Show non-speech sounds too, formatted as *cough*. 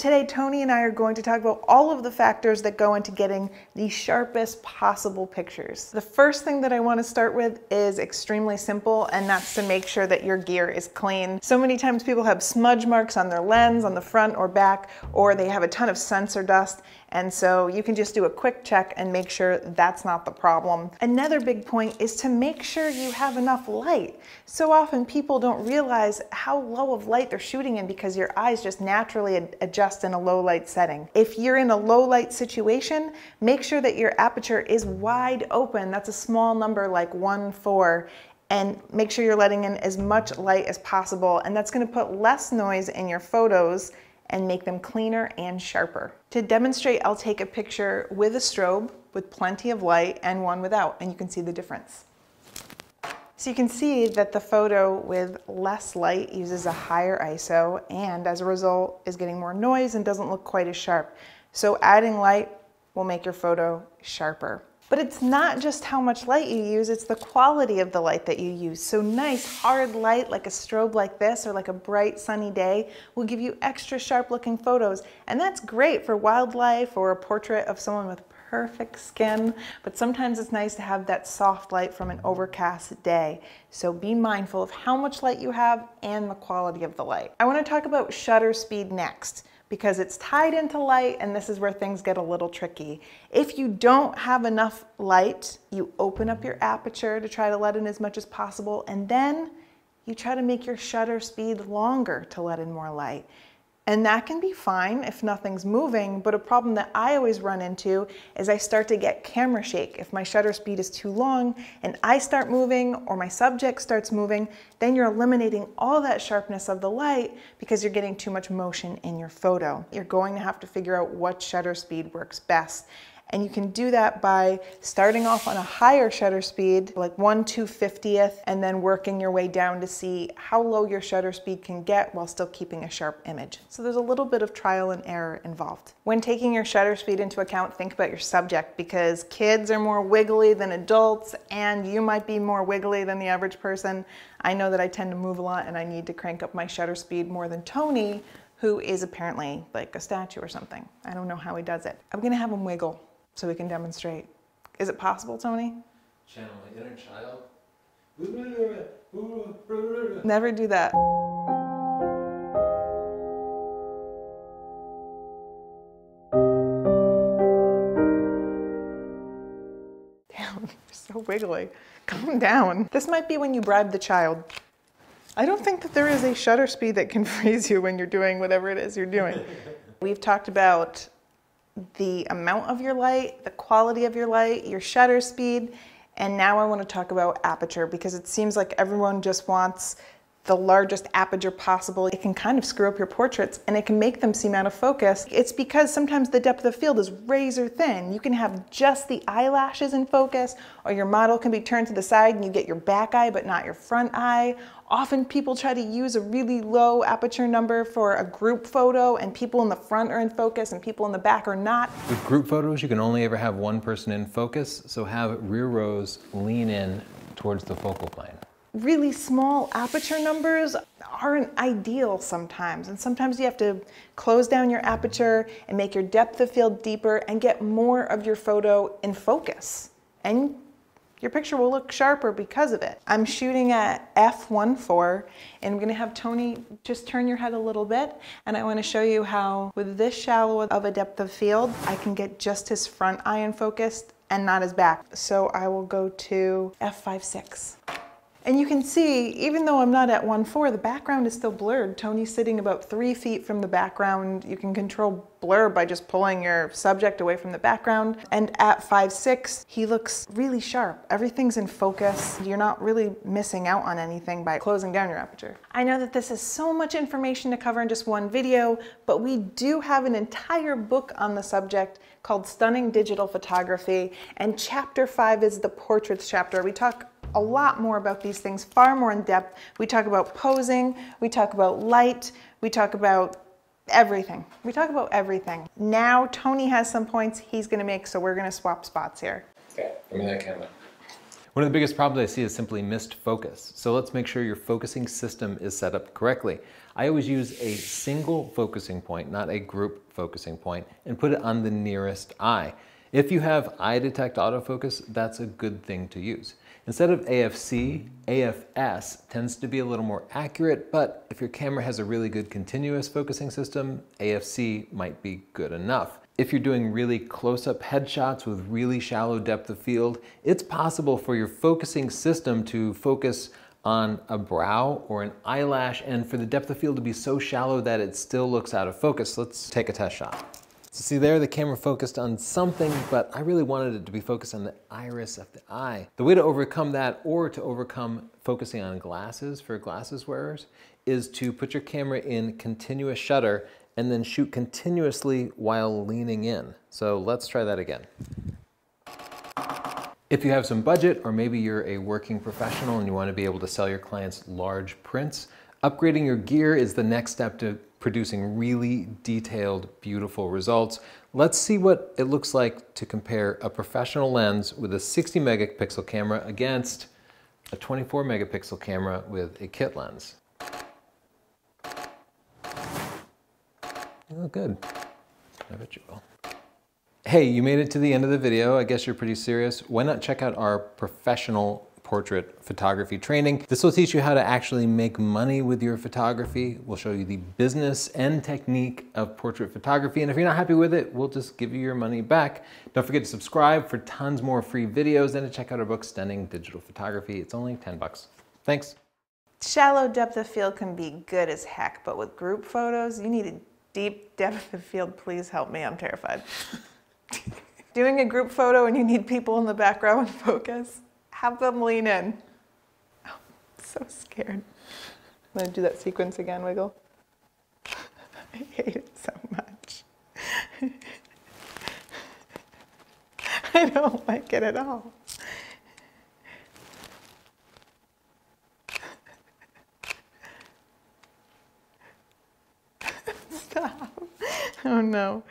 Today, Tony and I are going to talk about all of the factors that go into getting the sharpest possible pictures. The first thing that I want to start with is extremely simple, and that's to make sure that your gear is clean. So many times people have smudge marks on their lens, on the front or back, or they have a ton of sensor dust, and so you can just do a quick check and make sure that's not the problem. Another big point is to make sure you have enough light. So often people don't realize how low of light they're shooting in because your eyes just naturally adjust in a low light setting. If you're in a low light situation, make sure that your aperture is wide open. That's a small number like 1 4 and make sure you're letting in as much light as possible and that's going to put less noise in your photos and make them cleaner and sharper. To demonstrate, I'll take a picture with a strobe with plenty of light and one without, and you can see the difference. So you can see that the photo with less light uses a higher ISO and as a result is getting more noise and doesn't look quite as sharp. So adding light will make your photo sharper. But it's not just how much light you use, it's the quality of the light that you use. So nice hard light like a strobe like this or like a bright sunny day will give you extra sharp looking photos. And that's great for wildlife or a portrait of someone with perfect skin, but sometimes it's nice to have that soft light from an overcast day. So be mindful of how much light you have and the quality of the light. I wanna talk about shutter speed next because it's tied into light and this is where things get a little tricky. If you don't have enough light, you open up your aperture to try to let in as much as possible and then you try to make your shutter speed longer to let in more light. And that can be fine if nothing's moving, but a problem that I always run into is I start to get camera shake. If my shutter speed is too long and I start moving or my subject starts moving, then you're eliminating all that sharpness of the light because you're getting too much motion in your photo. You're going to have to figure out what shutter speed works best. And you can do that by starting off on a higher shutter speed, like 1 250th, and then working your way down to see how low your shutter speed can get while still keeping a sharp image. So there's a little bit of trial and error involved. When taking your shutter speed into account, think about your subject because kids are more wiggly than adults and you might be more wiggly than the average person. I know that I tend to move a lot and I need to crank up my shutter speed more than Tony, who is apparently like a statue or something. I don't know how he does it. I'm gonna have him wiggle so we can demonstrate. Is it possible, Tony? Channel my inner child. *laughs* Never do that. *laughs* Damn, you're so wiggly. Calm down. This might be when you bribe the child. I don't think that there is a shutter speed that can *laughs* freeze you when you're doing whatever it is you're doing. We've talked about the amount of your light, the quality of your light, your shutter speed, and now I want to talk about aperture because it seems like everyone just wants the largest aperture possible. It can kind of screw up your portraits and it can make them seem out of focus. It's because sometimes the depth of field is razor thin. You can have just the eyelashes in focus or your model can be turned to the side and you get your back eye but not your front eye Often people try to use a really low aperture number for a group photo and people in the front are in focus and people in the back are not. With group photos, you can only ever have one person in focus, so have rear rows lean in towards the focal plane. Really small aperture numbers aren't ideal sometimes, and sometimes you have to close down your aperture and make your depth of field deeper and get more of your photo in focus. And your picture will look sharper because of it. I'm shooting at f1.4 and I'm gonna have Tony just turn your head a little bit and I wanna show you how with this shallow of a depth of field, I can get just his front eye in focus and not his back. So I will go to f5.6. And you can see, even though I'm not at 1.4, the background is still blurred. Tony's sitting about three feet from the background. You can control blur by just pulling your subject away from the background. And at 5.6, he looks really sharp. Everything's in focus. You're not really missing out on anything by closing down your aperture. I know that this is so much information to cover in just one video, but we do have an entire book on the subject called Stunning Digital Photography, and chapter five is the portraits chapter. We talk a lot more about these things, far more in depth. We talk about posing, we talk about light, we talk about everything. We talk about everything. Now Tony has some points he's gonna make, so we're gonna swap spots here. Okay, give me that camera. One of the biggest problems I see is simply missed focus. So let's make sure your focusing system is set up correctly. I always use a single focusing point, not a group focusing point, and put it on the nearest eye. If you have eye detect autofocus, that's a good thing to use. Instead of AFC, AFS tends to be a little more accurate, but if your camera has a really good continuous focusing system, AFC might be good enough. If you're doing really close-up headshots with really shallow depth of field, it's possible for your focusing system to focus on a brow or an eyelash and for the depth of field to be so shallow that it still looks out of focus. Let's take a test shot. So see there, the camera focused on something, but I really wanted it to be focused on the iris of the eye. The way to overcome that or to overcome focusing on glasses for glasses wearers is to put your camera in continuous shutter and then shoot continuously while leaning in. So let's try that again. If you have some budget, or maybe you're a working professional and you want to be able to sell your clients large prints, upgrading your gear is the next step to producing really detailed, beautiful results. Let's see what it looks like to compare a professional lens with a 60 megapixel camera against a 24 megapixel camera with a kit lens. Oh, good. I bet you will. Hey, you made it to the end of the video. I guess you're pretty serious. Why not check out our professional portrait photography training. This will teach you how to actually make money with your photography. We'll show you the business and technique of portrait photography. And if you're not happy with it, we'll just give you your money back. Don't forget to subscribe for tons more free videos and to check out our book, Stunning Digital Photography. It's only 10 bucks. Thanks. Shallow depth of field can be good as heck, but with group photos, you need a deep depth of field. Please help me, I'm terrified. *laughs* Doing a group photo and you need people in the background in focus, have them lean in. Oh, I'm so scared. I'm gonna do that sequence again, Wiggle. *laughs* I hate it so much. *laughs* I don't like it at all. *laughs* Stop. Oh no.